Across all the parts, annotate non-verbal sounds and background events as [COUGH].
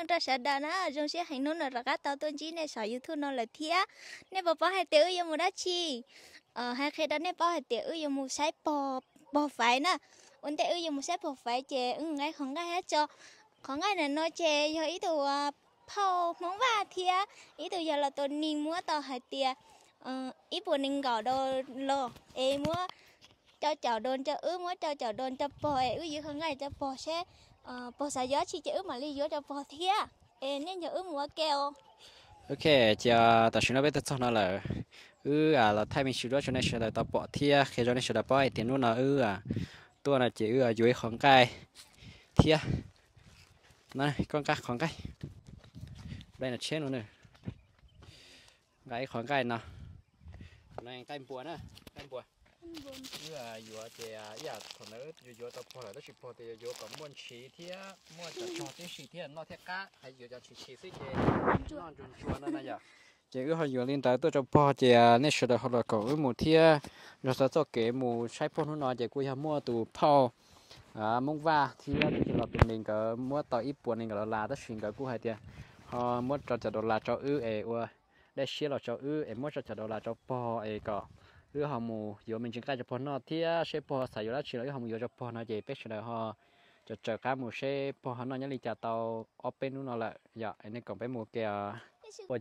chúng ta sẽ đà nó rong sẽ hành nôn là các tàu tuần chỉ này sở youtube nó là thia nên bà bỏ hai tiểu yêu một đá chi? Ờ hai khi đó nên bỏ hai tiểu yêu một sai bỏ bỏ phải nè ổn tiểu yêu một sai bỏ phải chè ừ ngay không ngay hết cho. Không ngay là nói chè, do ý đồ à, phao móng va thia ý đồ giờ là tôi nín mua tàu hai tia ờ ý buồn nín gõ đồ lo em mua cho chào đồn cho ừ, ứ mua cho chào đồn cho bò ứ ừ, không ngay cho bò sẽ bỏ bò gió chi chữ mà lý gió cho bỏ thia em nên nhớ mua keo. Ok giờ ta xin nó biết cho nó là ư à là thay mình sửa cho nên sửa lại tao bỏ thia khi cho nên sửa lại bỏ tiền luôn là ư à tôi là chỉ ư à dưới khoảng cái thia này, con cá khoảng cái. Đây là chết luôn nè cái khoảng cái nào. Này cây bùa nè cây bùa à chị à giờ còn nữa dù tao bỏ lại đó chỉ bỏ thì dù có muốn chỉ thia muốn cho cho cái chỉ thia nó thia cá hay dù cho chỉ chỉ cái nó chuẩn chuẩn nó này giờ chỉ ư họ dù lên tới tôi cho chị à nên sửa được họ là có một thia rồi sau cho cái một sai phone nó chị cô nhà mua tủ phao. À mong va thì thì là tụi mình có mua ít buồn mình có là tất nhiên có cú hay tiền họ mua cho cho đồ là cho ư ê ua. Để xí là cho ư ê mua cho cho đồ là cho bò ê có ư họ mù giờ mình chỉ cái cho bò nó thì sẽ bò xài giờ là chỉ là họ mù cho bò nó chỉ biết là họ cho cho cá mù sẽ bò nó nhớ đi chả tàu open nó lại, dạ anh ấy còn phải mua kia ở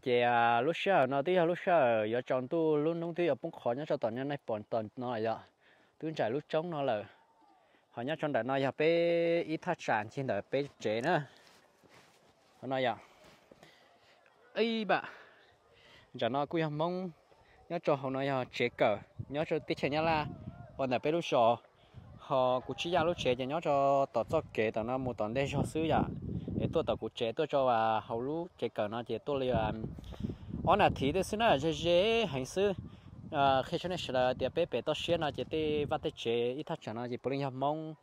chị lúc sau nó thì lúc sau giờ chọn tu luôn nông thì ở bông khó nhất cho toàn nhân này bọn toàn nó là dạ tôi chạy lúc trống nó là họ nhớ trong đại nó giờ bé ít thắt sản trên đời bé trẻ nữa nó nói à ấy bà giờ nó cũng mong nhớ cho họ nói là chế cờ nhớ cho tiết chế nhá là họ là bé lúc sọ họ cũng chỉ ra lúc chế nhớ cho tao cho kế tao nó một tuần để cho xứ ya để tôi tao cũng chế tôi cho và hậu lúc chế cờ nó chế tôi là ở là thì tôi xin là chế chế hành sư à khi cho nên là tiệp bé bé tôi xuyên là chế tôi vắt tê chế ít thắt nó chỉ bồi nhầm mong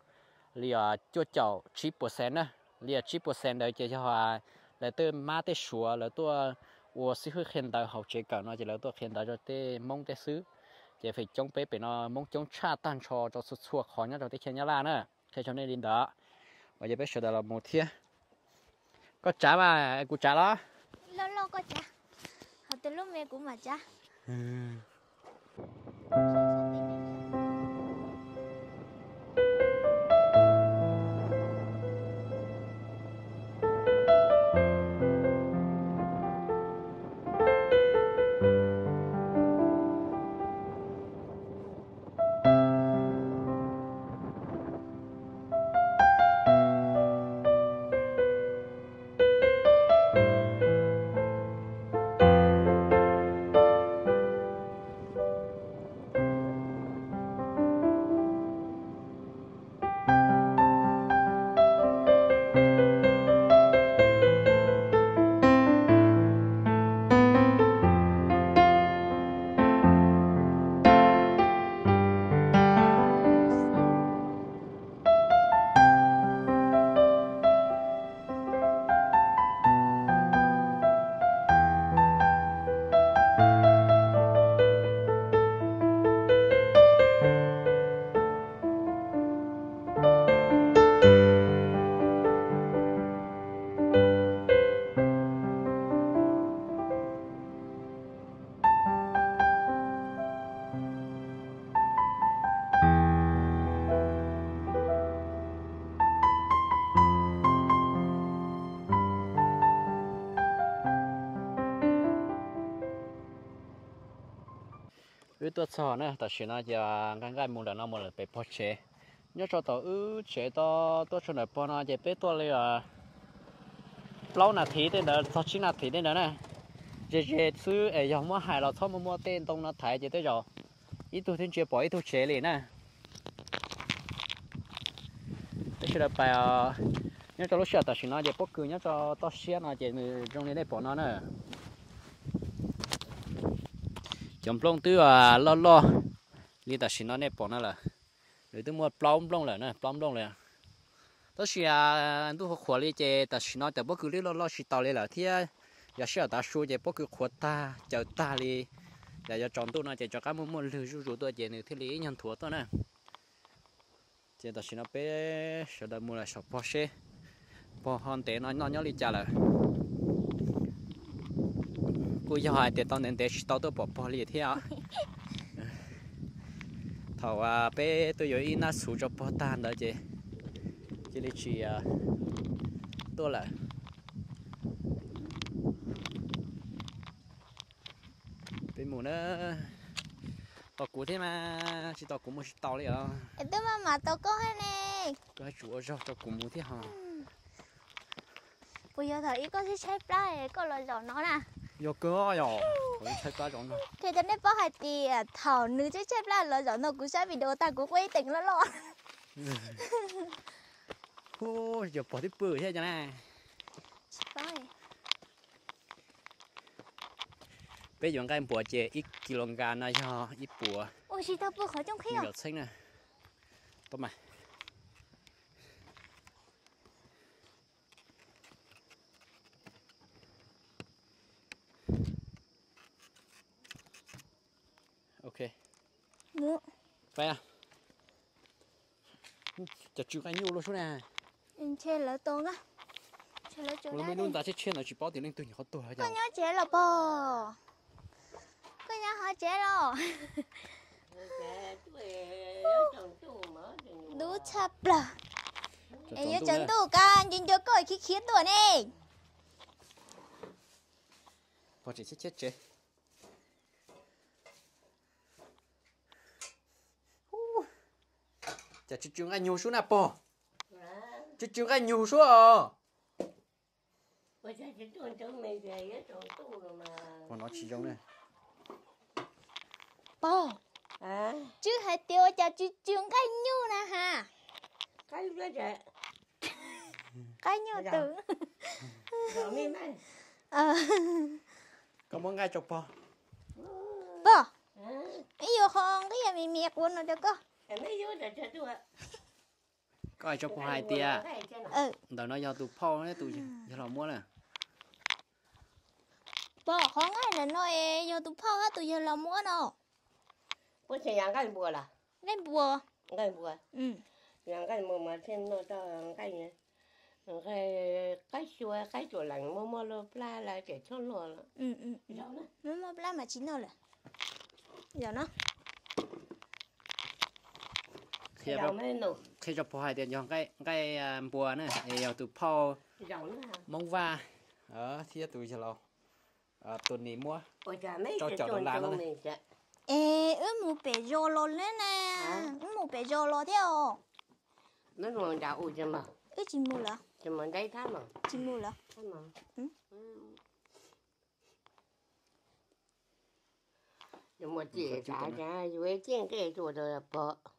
lìa cho cháu chỉ percent nè lìa phần trăm đấy chế cho họ là tôi mát tê sủa là tôi 我是会看到好这个，那就来到看到就得蒙得死，就会中北北那蒙中差单车就是错好像就得看人啦呢，看上那领导，我就被学到了某天，có trả mà cụ trả đó lâu lâu có trả họ từ lúc mẹ cũng mà trả Tôi sợ nữa ta chỉ nói giờ ngang ngang mua là nó mua là bị bỏ chế nhớ cho tao ư chế to tôi cho nó bỏ nó chế biết tôi là lâu là thì đến đó tao chỉ là thì đến đó nè chế chế chứ ấy giờ mua hải là thôi mua mua tên tông nó thấy chế tới rồi ít tôi thiên chế bỏ ít tôi chế liền nè thế là bài nhớ cho lúc xưa ta chỉ nói chỉ bỏ cứ nhớ cho tao xia nó chỉ trong này bỏ nó nữa chấm plong tư à lo lo. Li ta xin nó nè bỏ nó là. Rồi tôi mua plong plong là nè plong plong là đó à anh tôi học khóa lý chế, ta xin nó tại bất cứ li lo lo xin tao li là thi à dạ giờ sẽ ta số chế bất cứ khoa ta chờ ta li là giờ chọn tôi nó chế cho các môn môn lưu rủ rủ tôi chế nữa thì lý nhận thua tôi nè. Chế ta xin nó bé sau đó mua là sập Porsche Porsche hòn té nó nó nhớ li trả là cô giờ hai té tao nên té tao tôi bỏ bỏ đi theo thầu à bé tôi giờ in nó sủ cho bỏ tan đó chứ chỉ là chỉ à tôi là bên mù nữa tao cú thế mà chỉ tao cú một tao đấy à em tôi mà mà tao có hay nè? Cái chủ cho tao cú một thế hả? Bây giờ thấy có cái xếp ra có lời giỏ nó nè yo cơ yo tôi thấy quá rồi nó thì cho nên bao hai thì thảo nữ chứ xếp ra lời giỏ nó cũng sẽ video ta cũng quay tỉnh nó lo ô giờ bỏ đi bự thế này rồi bây giờ cái bùa chế ít kg này cho ít bùa ôi chị tao vừa khỏi trong khi à được xanh nè tốt mà ok nữa vậy à? Chả chịu cái nhiều luôn số này. Em chơi lỡ tôn á. Chơi lỡ chỗ đó mình [LAUGHS] luôn ta sẽ chơi nó chỉ bao tiền lên từ nhỏ tuổi có thôi nhớ trẻ là bò. Có nhớ họ trẻ rồi đủ chập là em nhớ chấn tủ can nhìn cho coi khi khiến tuổi này Bỏ chỉ chết chết chết chả chịu chịu cái nhiều số nào bỏ chịu chịu cái nhiều số à còn nó chỉ giống này. Bò. À chứ hai tiêu cho chú trường cái nhu nè ha cái đó trẻ cái nhu Dạ. rồi mi mai ờ. Có muốn ngay bỏ bò? À ấy vô không cái gì mì miệt quên rồi được có ai chọc bỏ hai tia? ừ. Đó nó do tụ phao đấy tụ giờ nó mua nè. Bò không ai là nói vô tụ phong á tụ giờ là mua nó bữa trẻ yang cái bùa là. Lên bùa. Cái bùa. Ừ. Yang cái bùa mà thêm nó cho cái nhỉ cái cái chùa cái chùa lạnh mua mua lô pla là trẻ cho lô là ừ ừ nó mà lá mà chín rồi là giờ nó cho mấy nụ khi chọc bỏ hai tia do cái cái à, bùa nữa thì do tụ phao đâu nữa mong va. Ở thì tụ giờ lo à tuần này mua. Cho chợ đồ làm đó cho này. trẻ ê ư mù bể rô lô lên nè. Hả? ư mù bể rô lô theo. Nó luôn đã u cho mà. Ư chỉ mù là cho mình đây tham mà. Chỉ mù là tham mà. Ừ. nhưng mà chị trả ra với chuyện cái chùa rồi là bỏ ê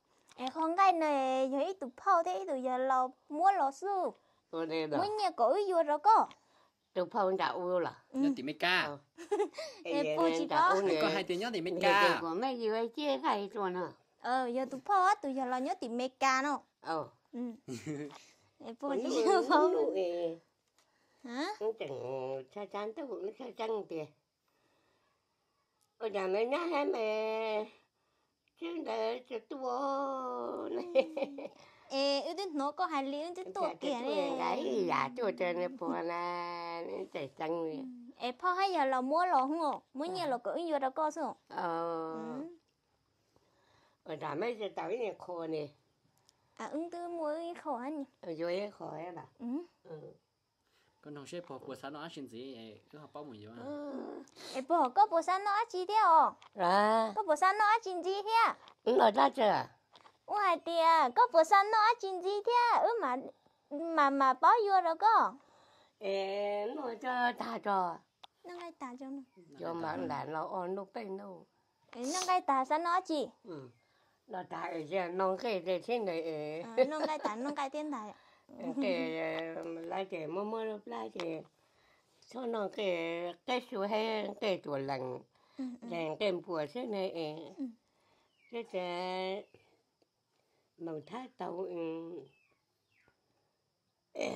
không cái này giờ ít tụ phong thế tụ giờ là mua lò su rồi đây mua đó nhà cổ vô rồi có. Từ phong đã u là nhớ thì mấy ca. Ê, bố chỉ có- có hai tia nhớ thì mấy Cái ca của mấy gì vậy chia khai cho nó. ờ giờ tụ phong á tụ giờ là nhớ tìm mê ca nó Ờ. ừ. Ê bố Nó chỉ nó thì hả? Nó chẳng cha chán tới cũng cha chăng thì. Ôi nhà mẹ nhá hay mẹ chứ để cho tua này. ê ư đến nó có hai lý ư đến tuổi kìa này. nè Cái giả tua cho nó bùa là nó chạy chăng này. ê phong hay giờ là mua lò không ngộ mua nhà là cổ vô rồi có sao Ờ. ừ Ôi nhà mấy giờ tới này khô này. à ứng tư mua cái khổ anh Ở dưới khô ấy bà. ừ Ừ. con đồng xếp bỏ của sao nó xin gì cứ học bao nhiêu Ừ. ê bố có bố san nó chi theo Rồi. có bố san nó chín gì theo Nó ra chưa? hai tia có bố san nó chín gì theo ư mà mà mà bao vô rồi có Ê, nó cho ta cho. nó ngay tà cho nó cho mà là nó on nó bên đâu ê nó ngay tà san nó chi ừ nó tại giờ nó cái để thế này à, nó ngay tà nó ngay tiên tài cái lá chè mơ mơ lá chè cho nó cái cái số hay cái chỗ lạnh ừ lạnh cái bùa thế này Ừ. cái cái màu thái tàu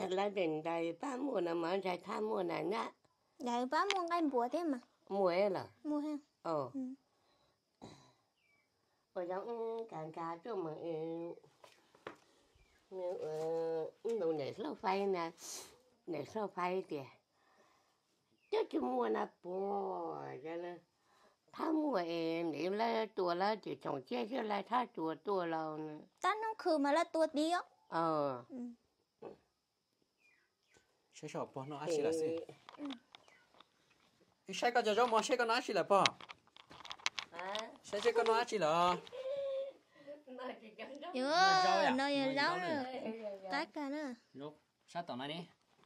lá đèn đầy ba mùa nào mà chạy tham mùa này nhá. Dạ bá mua ngay bùa thế mà. Mùa ấy là? Mua ha ờ. Ừ. Ở trong càng cá cho mà nếu đồ này lâu phai nè để sao phải tiền chứ chỉ mua là bò cho nên他mua em nếu là tua là chỉ trồng chia cho lại他 tua tua lâu nữa ตั้นน้องคือมาละตัวเดียว ờ อืม sẽ sợ bỏ nó ăn xí là xí thì cái sai cái cho cho mà sai cái nó ăn xí là bỏ à sai sai cái nó ăn xí là Chưa, nơi rau nữa. Tát nữa. Lúc, sát tỏ này đi.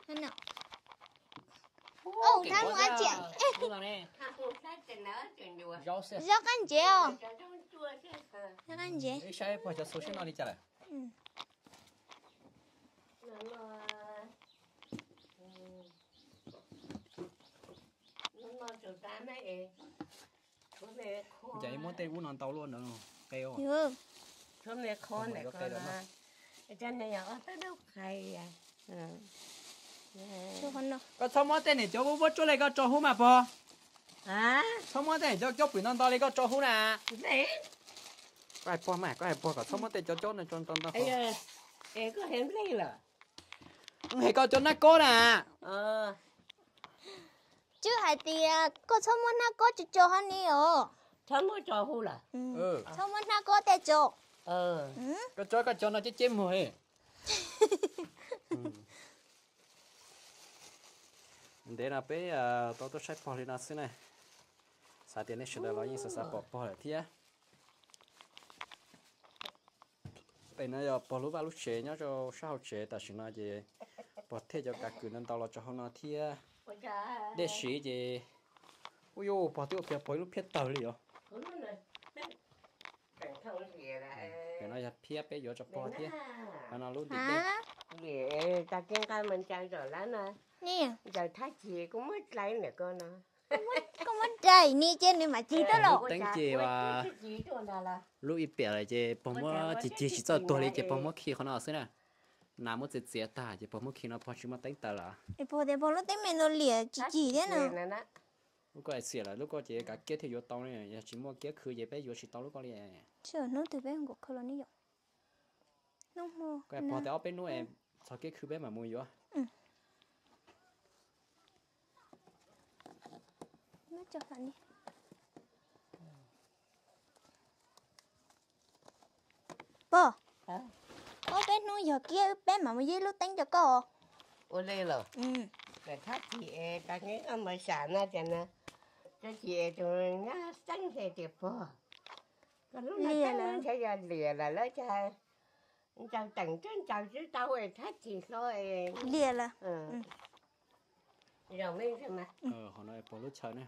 Hắn nào. Ô, thằng anh chị. Lúc nào nè. Rau xe. À. Rau anh chị. Ý xe bỏ cho số xe nào đi chả lại. Ừ. chạy món tây tàu luôn nữa kêu chưa thôi mẹ con này con mà. Cho nên nhỏ tới đâu khai à. Ừ. Dạ. Cho con nó có sao mà tên này cho bố cho lại có cho hú mà bố. à sao mà tên cho cho bùn non to lại có cho hú nè. Có ai po mẹ, có ai po có sao mà tên cho cho này cho con. To ê có hiểm gì là hay có cho nó có nè. Ờ. Chứ hai tia có sao mà nó có cho cho hắn đi ờ sao mà cho hú là ừ. ừ. Sao mà nó có để cho ờ. อืม có cho có cho nó chết chém rồi để là bé à tôi tôi sai bỏ đi nào xin này. Sao tiền này sẽ là nói như sao sao bỏ bỏ lại thia bên này giờ bỏ lúc vào lúc chế nhá cho sao chế ta xin nói gì bỏ thế cho cả cử nên tao là cho họ nó trời để xí gì ôi yo bỏ tiêu phía bỏ lúc phía tàu đi cái nó giặt phía bé vô cho bò thế và nó luôn đi bé ta kêu cái mình chơi rồi lá nè nè giờ thấy chị cũng mới lấy nè con nè cũng muốn chơi ni trên này mà chỉ tới lộ tính chị và lúc ít bẻ lại chị bấm mơ chị chị chỉ cho tôi này chị bấm mơ khi con nó xí nè nằm một chị ta chị bấm mơ khi nó bấm chúng mà tính ta là bố để bố lúc tính mình nó lìa chị chị thế nè lúc có xỉa là lúc có chị cả kia thì vô tông này chỉ mua kia khứ về bé vô chỉ tông lúc có lìa chưa nó từ bên của colony rồi nó mua cái bỏ tay bên nuôi em sau cái cứ bên mà mua rồi ừ. nó cho phản đi. Bơ. Ô bên nuôi giờ kia bên mà mua dưới lúc tính cho cô ô lê rồi ừ. Rồi thắt chị ta nghe ông mới sản ra cho nè Cái chị e tôi nhá sáng thì được bơ lìa là sẽ ra lìa là nó cha chào tặng trên chào chứ tao rồi thắt chỉ thôi. Lìa là ừ. ừ. Rồi mình xem mà. Ờ họ nói bỏ lốt chờ nè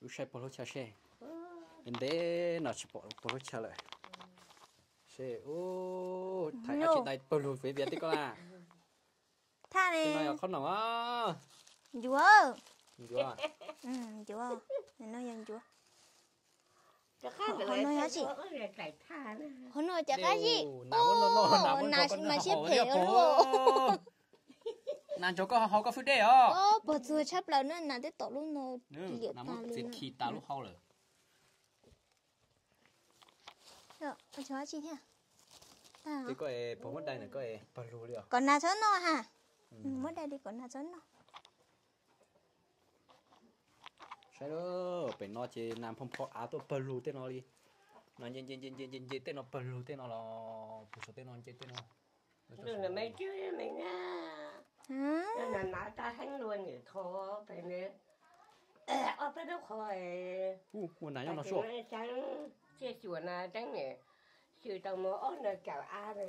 u sai bỏ lốt chờ xe. Ừ. Em để nó chỉ bỏ bỏ lốt chờ lại. Xe ô thầy hai chị này bỏ lốt về việt đi con à. [LAUGHS] Tha đi. Nói con nào á? Chúa. Chúa à? ừ chúa. Nói dân chúa honoyashi honoyakashi oh na ma she phe lo nan cho [LAUGHS] có ho có phút đấy ó ó bớt rồi chấp nó nữa nan để tổ luôn nó liệt ta luôn sẽ khi ta lúc hậu rồi. Rồi anh cho chị nha. Thì có ai bỏ mất đây này có ai bỏ luôn đi à? còn nào chốn nó hả ừ. mất đây đi còn nào chốn nó วชับแล้วนั่นน่ะได้ตกลูกโน Ừ, เหลียว nằm ตา một เลย chiếc นะ khi ta lúc hậu rồi. เดี๋ยวเอาชัวร์จีเนี่ยตา Thì có ai bỏ mất đây này có ai bỏ lù đi à? ก่อนนาชนนอฮะเมื่อใดดีก่อนนาชนนอ Sai đó, phải nó chỉ nằm phong phó áo tôi bỏ lù tên nó đi. Nó nhìn nhìn nhìn nhìn nhìn nhìn tên nó bỏ lù tên nó là một số tên nó chơi tên nó. Đừng là mấy chứ mình à ฮะ Nên là nói ta hắn luôn người thô Phải nữa Ở bên đó khỏi U, muốn nãy cho nó Tại số. vì Chẳng Chia chùa là chẳng nè Sự tàu mô ôn là cào á rồi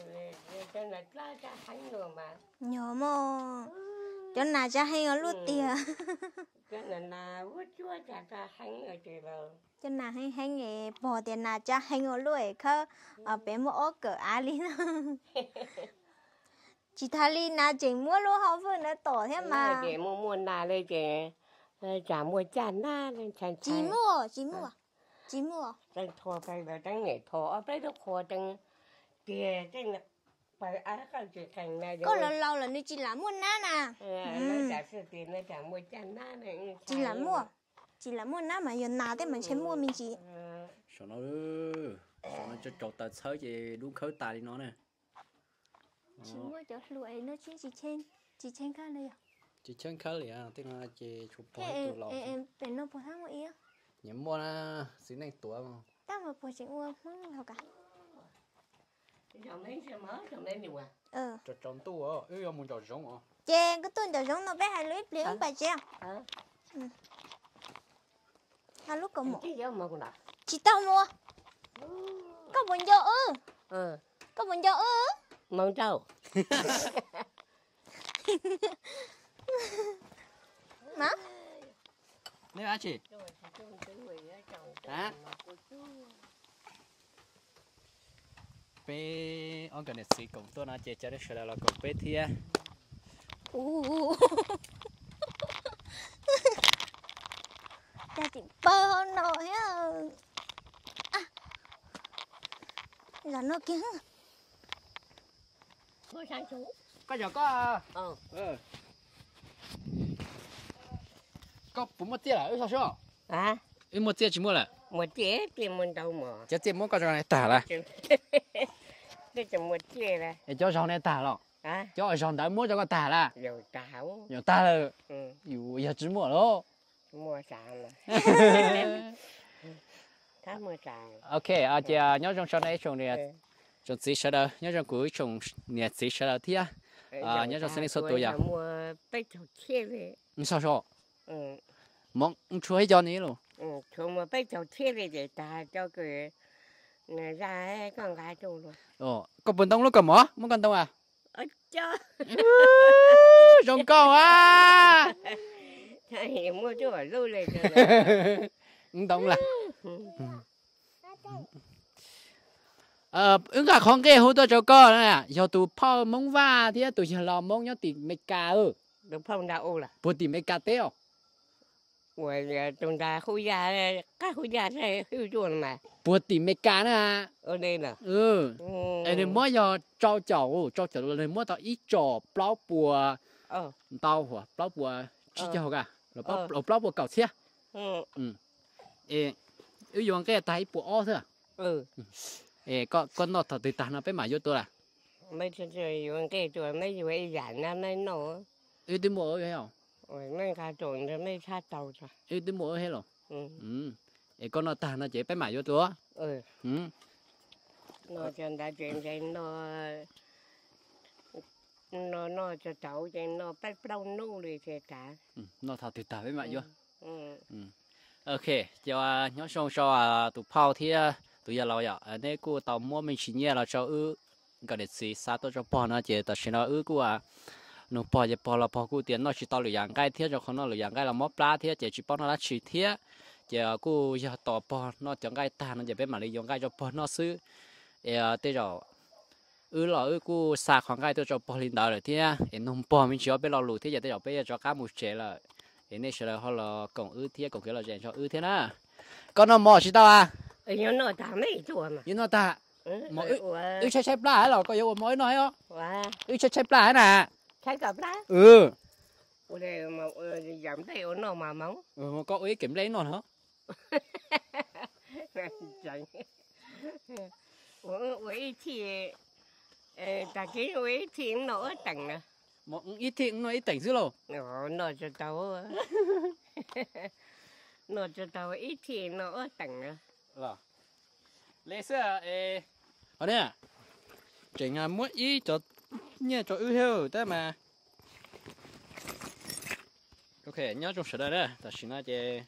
Cho nên là ta hắn luôn mà โยโมจนนาจะให้เอาลูกเตีย Cho nên là Vút chúa chả ta hắn rồi chị rồi จนนาให้ให้เงพอเตียนาจะให้เอ chỗ nào cho hay ở lúc ừ. tiề [LAUGHS] chỗ nào là vút chúa cho cho hay ở chỗ nào chỗ nào hay hay nghề bỏ tiền nào cho hay ở lúc ấy khơ ừ. ở bên một ô cửa á lý [LAUGHS] chị thà lý nào chỉ mua lúa hậu vừa nó tổ thế mà. để mua mua nào đây chị? Ờ, chả mua chán na chán chỉ mua chỉ mua. Ờ. Chỉ mua. Đang thua cái là đang nghề thua ở đây đó khó đang tiền đang phải á là như chị làm mua na nè. Ừ, ừ. Nó trả tiền nó trả mua chăn na này chị làm mua. Chị làm mua na mà giờ nào thế mà chém mua mình chị. Ừ. Sao nó sao nó cho trộn tờ sớ chị đúng khơi tài đi nó nè. Ờ. Chị mua cho nó chứ chị chen chị chen này à? Chị này à tức là chị chụp bóng tủ lọ em em nó bóng hàng mua ý nhắm mua na xí này tuổi mà. Tao mà bóng chị mua không học cả à ờ cho trong tu ờ ư ông muốn cho giống à chè cái tuần đầu giống nó bé hai liền Hả? bà chè ờ hai lúc có một. chị tao mua. Có buồn vô ư? Ờ có buồn vô ư? Mong trâu [LAUGHS] má. Nè anh chị. Hả bé ông cần xí cũng tôi nói chơi chơi được là cũng bé thia u ta chỉ bơ hơn nổi á à là nó kiến có sang chú có giờ có ờ có bốn mươi tiền là sao sao à một tiền chỉ mua là một chế thì mình đâu mà chỉ tiền mua có cho này tả là cái chồng một chia này cho rong này tả lọ. À cho rong đã mua cho con tả là. Nhiều tảo. Nhiều tả là. Ừ. Dù giờ chỉ mua đó [LAUGHS] mua sàn mà thả mua sàn ok à giờ à, nhớ trong sau này trồng này ừ. trồng gì sao đâu nhớ trong cuối trồng nhà gì sao đâu thì à à nhớ trong sau này số tuổi à? mua bách chồng chia này sao sao ừ. Mong chú ấy cho ní luôn. Ừ chú mà bách chồng chia này để ta cho cái ra con gái chung luôn. Ồ có bún tông lúc cầm mỏ muốn con tông à? Ở cho trong câu à thì mua chỗ ở lên rồi ứng [LAUGHS] tông là Ừ. [LAUGHS] ờ ứng cả con kia hỗ trợ cho con nè. Giờ tụ 泡 mông va thì tụ giờ lò mông nhớ tìm mấy cá ư? Được phong đạo là. Bữa tìm mấy cá teo rồi chúng ta khu gia các khu gia này hưu chuồn mà. Bữa tìm mấy cá nè. Ở đây là ừ. Ừ. em nên mới giờ cho chậu cho chậu rồi mới tao ít trò bao bùa. Ờ. Tao hả? Bao bùa chỉ Ờ. cho cả rồi bao Ờ. rồi bao bùa cào xe ừ. Ê ưu dụng cái tay bùa o thôi à? Ừ. Ê có con nó thật từ tàn nó phải mà vô tôi là mấy chuyện rồi dùng cái tuổi mấy tuổi giản nay nổ. Ưu tính mua ở hay không? rồi mấy cái tuổi rồi mấy sát tàu rồi. Ưu tính mua hay rồi ừ. Ừ. Ê con nó tàn nó chỉ phải mà vô tôi ừ. Ừ. Nó cho ta chuyện cái nó nó nó cho cháu cái nó bắt đầu nô đi thì cả. Ừ, nó thật từ tàn phải mà vô. Ừ ok cho nhớ xong cho à tụ phao thì à, tụ giờ lâu à nên cô tàu mua mình chỉ nhớ là cho ư. Cái này xí sát tôi cho bỏ nó chỉ tao xin nó ư cô à nó bỏ chỉ bỏ là bỏ cô tiền nó chỉ tao lười yang cái thiết cho con nó lười yang cái là móp lá thiết chỉ chỉ bỏ nó là chỉ thiết chỉ cô giờ tao bỏ nó chẳng cái ta nó chỉ biết mà lấy dùng cái cho bỏ nó xứ ờ thế rồi ư là ư cô xa khoảng cái tôi cho bỏ lên đó rồi thiết em nông bỏ mình chỉ biết lo lụt thiết giờ thế rồi bây giờ cho cá một chế là thế nên sẽ là họ là cổng ư thiết cổng kia là dành cho ư thế na. Con nó mò chỉ tao à nhưng nó ta mấy tuổi mà. Nhưng nó ta ừ ư chơi chơi plá là có yêu mới nói wow ư chơi chơi plá nè thấy gặp đó. Ừ. Ủa đây mà giảm tay ổn nó mà móng. Ừ mà có ý kiểm lấy nó hả? [LAUGHS] Chẳng ủa ủa ý thì ờ, ta cái ủa ý thì nó ở tầng nè. Mà ít thì nó ít tỉnh dữ rồi nó nó cho tao nó cho tao ý thì nó [LAUGHS] ở tầng nè. Là lấy xe ê. Ở đây à. Chỉnh à mỗi ý cho nhẹ cho ư heo thế mà. Ok nhớ trong sợi đây đó ta xin nó chỉ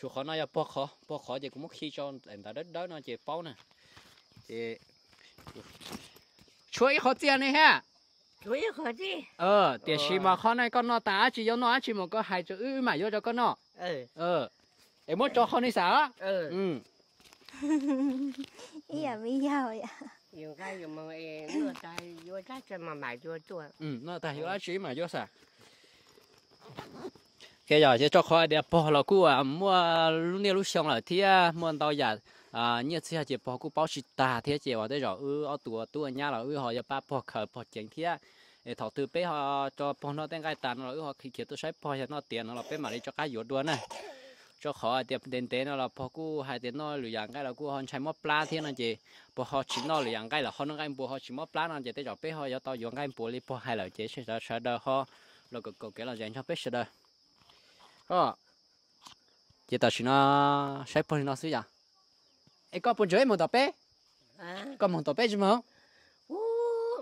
chú khó nó bỏ khó bỏ khó thì cũng mất khi cho em ta đất đó nó chỉ bao nè. Thì chuối khó tiền này ha? Chuối khó gì? Ờ tiền Ờ. xí mà khó này con nó tá chỉ có nó chỉ một có hai chữ ư mà vô cho con nó. Ừ. Ờ. Em muốn cho con đi sao ừ. Ừ. [LAUGHS] Ý à bây giờ vậy dùng cái dùng mà nó tay vô chắc cho mà mày vô chua ừ nó ta hiểu là chỉ mà vô sao cái giờ chỉ cho khỏi để bỏ là cú à mua lúc này lúc xong là thì mua tao giờ à như thế chỉ bỏ cú bảo chỉ ta thế chỉ vào đây rồi ừ ở tuổi tuổi nhà là ừ họ giờ ba bỏ khởi bỏ chén thì để thọ từ bé họ cho bỏ nó tên cái tàn rồi ừ họ khi kia tôi sẽ bỏ cho nó tiền nó là bé mà đi cho cái yếu đuôi này cho khó tiệp đến tế nó là bỏ cú hai tiền nó lười dạng cái là cú họ chạy mót plá thiên là gì bỏ họ chỉ nó lười dạng cái là họ nó cái bỏ họ chỉ mót plá nó gì tới cho bé họ cho tao dùng cái bỏ đi bỏ hai là chế sẽ ra sẽ đỡ họ rồi cái cái cái là dành cho bé sẽ đỡ ờ chỉ tao chỉ nó sẽ bỏ nó xí à? Ấy có bỏ chơi một tao bé à có một tao bé chứ ú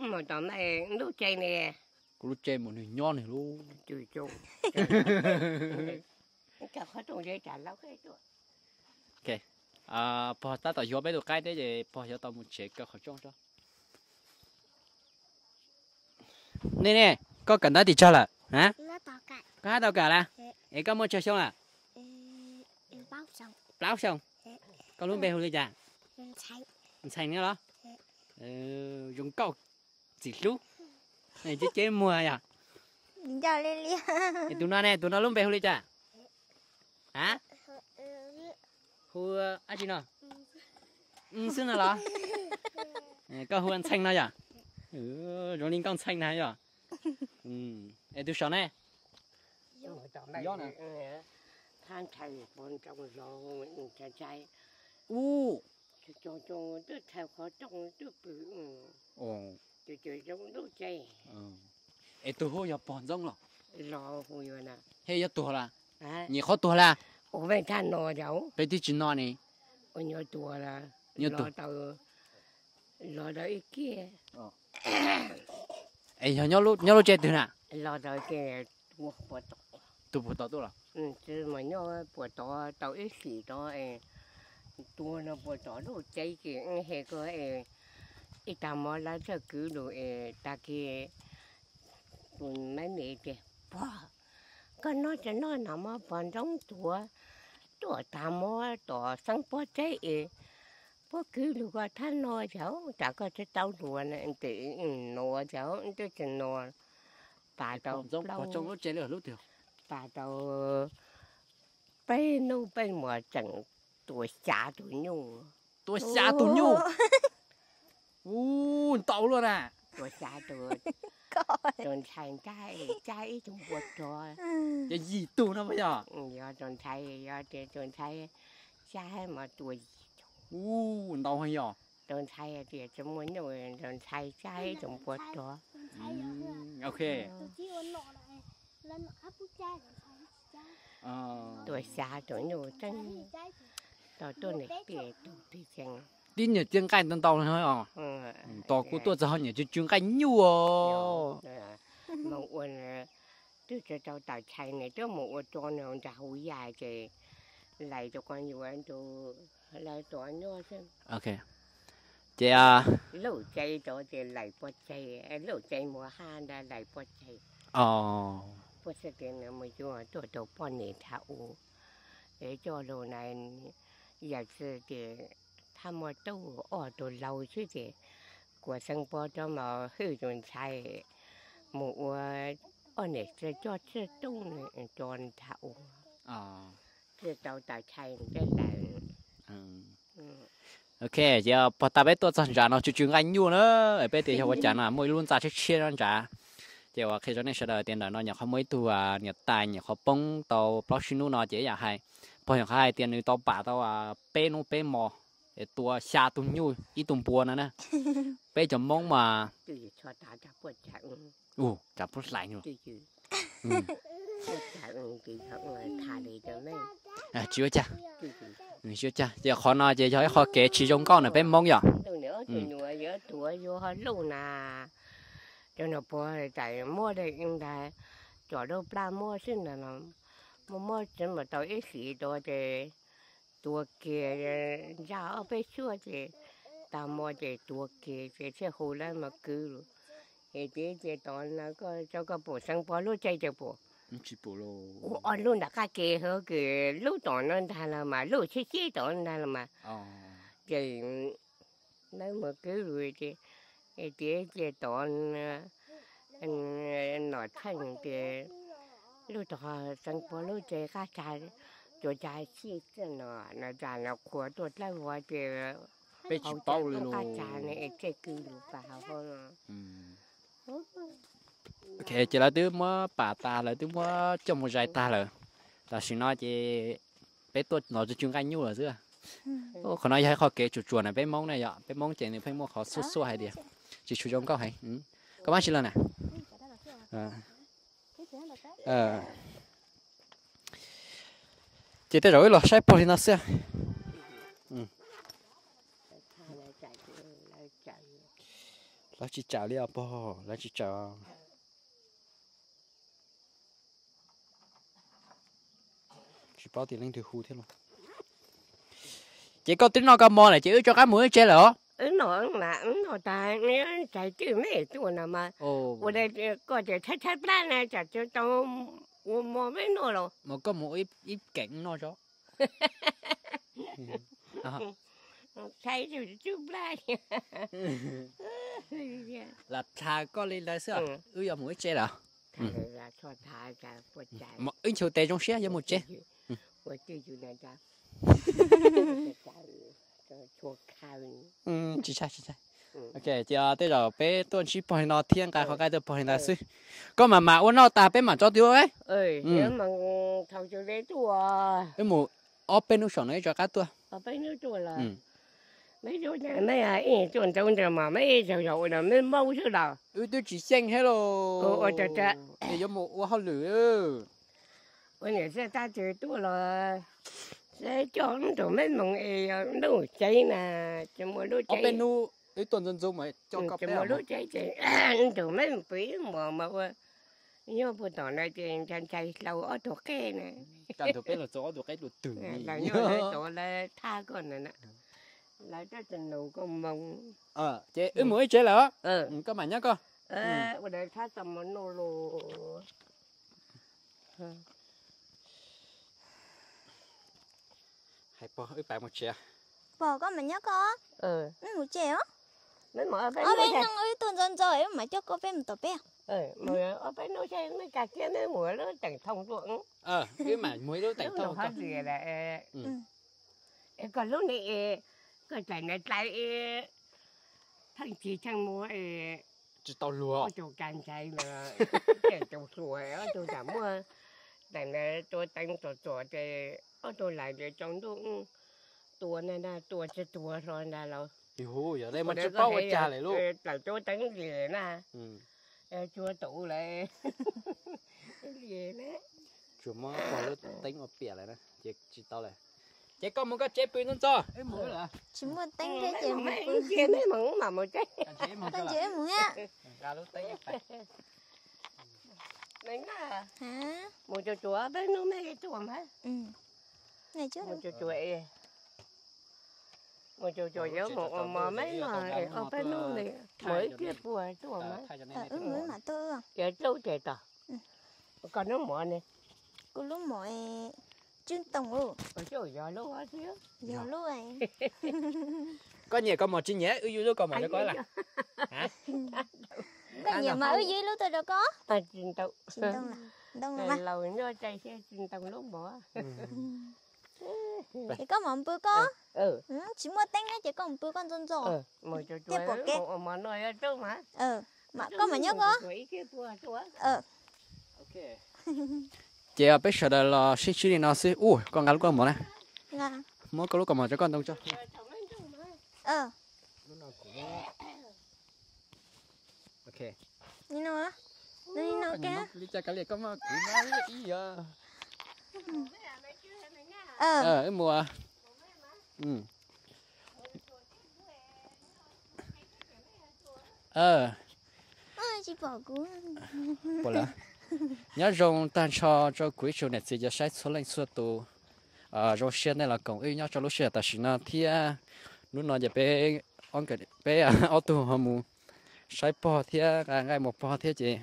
mà tao này lúc chơi nè. Lúc chơi một người nhon này luôn chửi chung [LAUGHS] cả khó trông dây trả lâu cái chỗ à bỏ ta tao vô bé được cái đấy thì bỏ cho tao một chế cái khó trông cho. Nè nè có cần đó thì cho là hả? Có hát đâu cả là? Ấy có mua chơi xong à bao xong láo xong có luôn bê hồ đi chả? Cháy xanh. Nữa đó. Ừ, dùng câu chỉ lúc này chứ chế mùa à? Cho lên liền. Tụi nó nè tụi nó luôn bê hồ đi chả hả? Hồ à chị nó ừ xin Ừ, có hồ ăn xanh nó à ừ rồi linh con xanh này à ừ nhưng mà tao này nè. ừ, than trong gió mình u. Cho cho tức theo khó trong tức bự. Ồ. Chửi chửi trong lúc chơi ừ ấy tụi hồ nhập bọn rong lo hồi rồi nè. Hay tụi là à nhỉ khó tụi là? Ở bên than nọ cháu bé tí chỉ nó này? Ở nhớ tua là Nhớ lo tua. tao lo tao ít kia. Ấy nhớ lúc nhớ lúc chơi từ nào? Lo tao kia tua bữa tao tụi bố tao tụi là? Ừ chứ mà nhớ bữa tao tao ít gì đó ấy tua nó bữa tao lúc chơi kia hay có ấy ít tao mà lá cho cứ đồ ấy ta kia tụi mấy mẹ kia bỏ cái nó cho nó nằm ở bên trong tua tua tao mà tua sang bữa chơi ấy bữa cứ lúc qua thanh nói cháu chả có cái tao đùa này tự nọ cháu tôi chỉ nọ bà tao còn giống trong lúc chơi lửa lúc tiểu? Bà tao bên nu bên mà chẳng tuổi xả tuổi nhu. Tôi xa tụi nhu? [LAUGHS] U tàu luôn à? Tuổi xả tuổi tuần thành trai trai trong bột rồi. Cái gì tụi nó bây giờ? Do tuần thầy do tiền tuần thầy trai mà tuổi u tàu hay giờ? Tuần thầy thì trong muốn rồi tuần thầy trai trong bột rồi. ok. Tuổi xả tuổi nhu chân tao tôi này bịa tuổi thì tin nhỉ tiếng canh tàu này thôi à tàu của tôi giờ nhỉ chứ tiếng canh à mà uốn tôi cho cháu tạo chạy này tôi một uốn cho nó đã hú dài thì lại cho con nhiều anh tôi lại cho nó xem ok chị à lẩu chay cho thì lại bớt chay lẩu chay mùa han đã lại bớt chay ờ bớt sẽ tiền là mới cho tôi tôi bao nhiêu thảo để cho đồ này giờ sự thì tham một tu ở đồ lâu chứ thì của sân bò cho mà hư chuẩn chạy một ở này sẽ cho chơi tung này cho thảo ờ cái tàu tại chạy cái lại ừ. ừ. ok giờ bắt ta biết tôi chọn trả nó chú chú anh nhu nữa ở bên thì cho trả nó mỗi luôn trả chiếc chia nó trả giờ ว่า khi cho nên sẽ đợi tiền nó nhà không mấy tu à nhà tài nhà không bông tàu nu nó chỉ là hai nhiêu hai tiền này tàu bả tàu à bê nu bê mò để tua xa tung nhu ít tung bùa nữa nè. Bê chấm mông mà từ cho ta đã bớt chạy ủ chả bút lại nữa từ từ ừ. Bớt chạy thì không là thả đi cho mấy. À chưa cha. Từ từ ừ chưa cha. Giờ khó nói giờ cho khó kể chỉ trong con là bê mông vậy đâu nữa thì nữa nhớ tuổi vô hết luôn à cho nó bò chạy mua đây nhưng là cho đâu ba mua xin là nó mua mua chỉ mà tao ít ตัวเกียร์จะเอาไปช่วยเลยตามมอเจตัวเกียร์เจ้าหูแล้วมากือเอเจเจตอนนั้นก็เจ้าก็ปวดสังปอรู้ใจจะปวดชิปโลโอ้อันนู้นก็เกี่ยวกับลูกตอนนั้นทาละมาลูกชี้ชี้ตอนนั้นทาละมาอ๋อเจนั่นมากือเลยเจเจเจตอนหน่อยท่านเจลูกตอนสังปอรู้ใจก็ใจ gì thì thì mua thì thì lên mà cứ rồi thì thì là cái luôn cái cái lúc tao nó là tao nó thay là ờ thì nếu mà cứ rồi thì thì thì nói thì thì luôn trái này chơi cứ được vào hơn ừ ok chỉ là đứa mà bà ta là đứa mà trong một giải ta là ta xin nói chị bé nó chỉ chung cái nhu ở giữa Ừ. ô còn nói hay khó kể chủ chuột này bé mong này bé mong chèn thì bé mong khó xua xua hay đi chỉ chủ trong câu hay có bao nhiêu lần này à ờ chỉ tới rồi lo sai bỏ thì nó sẽ lá chỉ chào đi bỏ lá chỉ chào chỉ bỏ thì lên từ hù thế luôn chỉ có tính nó cam mò này chỉ ướt cho cá muối chơi lỡ ứng nó là ứng nó ta nghe chạy chứ mấy tuổi nào mà. Ở đây có chạy chạy chạy ba này chạy cho tao 我没没弄了， một có mũi ít cảnh nó cho à, 菜就就不来。 là [LAUGHS] [LAUGHS] thà có lên lại xưa Ừ. ư giờ mũi chơi là 他那说他家不在， mà ứng chiều tê trong xe giờ một chơi 我这就那家，[LAUGHS] 这做看， ừ chỉ sai chỉ sai Ừ. Ừ. ok ờ, giờ tới rồi bé tuần chỉ bồi nó thiên cái ừ. họ cái tôi bồi nó ừ. sư có mà mà uốn nó ta bé mà cho tiêu ấy. Ừ mà thằng chú đấy tua cái mù open nó sẵn ấy cho cá tua. Open nó tua là mấy chú nhà mấy à ấy chuẩn chuẩn chuẩn mà mấy giàu giàu là mấy mâu chứ đâu ừ tôi chỉ xem hello ừ ừ chà chà. Hoa lửa ôi nhà xe ta chỉ tua là sẽ cho nó mong ấy ờ, nó cháy nè cho mỗi đứa cháy. Bên ấy tuần dân dùng mà cho ừ, cặp bé mà? lúc chạy chạy chủ mấy thằng quý mà mà nhớ bữa tỏ này thì chân chạy lâu ở tổ kê nè. Chân tổ kê là chỗ tổ kê là tử là nhớ là chỗ là tha con này nè. Là cho tình đầu con mong ờ chế ừ. mới chế là ờ có mà nhá con ờ bữa đây tha tầm mà nô lô hay bỏ ít bài một chế bỏ có mà nhá con. Ờ một chế á mới mở cái nói thế nó ấy tuần rồi mà cho có bên tổ bé ờ mà ừ, ừ. ở bên nói xe mới cả kia nó mũi nó chẳng thông ruộng ờ cái mà mới nó chẳng thông hết gì là ờ, ừ. ừ. Còn lúc này ờ, cái chạy này chạy ờ, thằng chị thằng mua chỉ tàu lúa chú canh chạy mà [LAUGHS] để chú sủa chú chẳng mua tại này tôi tăng chỗ chỗ thì tôi lại để trong đúng tua này là tua chứ tua rồi là rồi Ồ, giờ đây mà chỉ bao cái trà này luôn. là chỗ tăng gì nè ừ. Ê, chua tụ lại. [LAUGHS] Gì nè chủ mà bỏ lỡ tính ở bìa này nè. Chỉ chỉ tao này chỉ có một cái chế pin nữa cho? Em mũi là chỉ muốn đánh mấy cái mấy bữa kia mấy mà một cái chế chè một á. Ra lúc tính phải Đánh à, hả? Một chỗ chúa bên nó mấy cái chuồng hết, ừ. Này chứ một chỗ chúa ấy. Một chỗ chúa giống một mà mấy mà ở bên nó này mới kia bùa cho ở nên ứng người mà tôi à Giờ lâu trẻ tỏ. Còn nó mỏ này, cô lúc mọi chuyên tổng ừ ở chỗ giờ lâu hết chứ. giờ lúc này [LAUGHS] có nhiều có một chi nhé ư ư có một cho coi là hả? Cái gì mà ở dưới lúc tôi đâu có. À, chuyên tổng là đông là mà Lâu nó chạy xe trình tàu lúc bỏ. Chỉ có một bữa có Ừ, ừ, chỉ muốn đánh cái chỉ có một bữa con dân rồi ừ, Tiếp bỏ kết. một mà nói ở chỗ mà. ờ mà có mà nhớ có kia ờ ok. [LAUGHS] Chị ở bây giờ là xin chỉ đi nó xí ui con ngắn con một này. Là mỗi có lúc còn một cho con đông cho. Ờ ok như nào á. Như nào cái lý cha cái liệt có mà cũng nói ý à ờ. Ờ em mua ừ. Ờ. Ơi chị bỏ cú. Bỏ lỡ. Nhớ rong tan cho cho quý chủ này chỉ cho sai số lên số tù. Ờ rồi xe này là cộng ý nhớ cho lúc xe ta xin nó thì à nó giờ bé ông cái bé à ô tô họ mua sai bỏ thì à ngay một bỏ thì chị.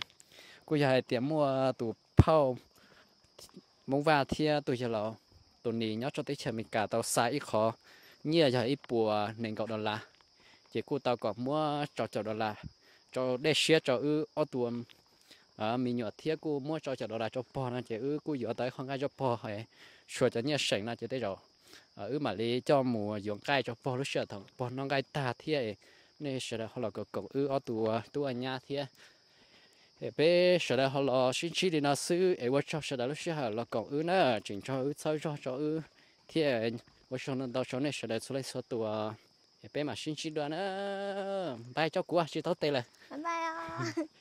Cô dài tiệm mua tủ phao. Mong vào thì tụi giờ là tụi này nhớ cho tới chờ mình cả tàu sai ít khó. Như giờ ít bùa nên cậu đó là. Chỉ cô tàu có mua trò trò đó là, cho để xe cho ư ô tuần à mình nhỏ thiết cô mua cho cho đó là cho bò nó chỉ ư cô nhỏ tới không ai cho bò hay sửa cho nhẹ sảnh là chỉ tới rồi à ư mà lấy cho mùa dưỡng cây cho bò lúc sửa thằng, bò nó gai ta thiết nên sửa là họ là có cậu ư ô tùa tùa nhà thiết bé sửa là họ là xin chỉ đi nó sư ấy vợ cho sửa là lúc sửa là cậu ư nó chỉnh cho ư sao cho cho ư. Thì bữa sau nó đào sau này sẽ đợi số lấy số tua bé mà xin chỉ đoán nữa bay cho của chỉ tốt tê là bye [LAUGHS]